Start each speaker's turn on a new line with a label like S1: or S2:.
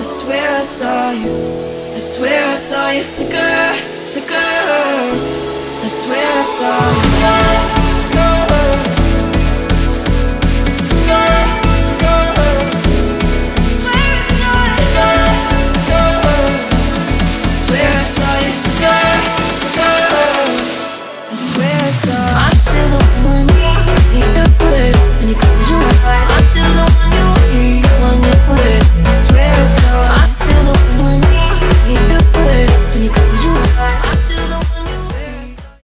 S1: I swear I saw you. I swear I saw you flicker, flicker. I swear I saw you.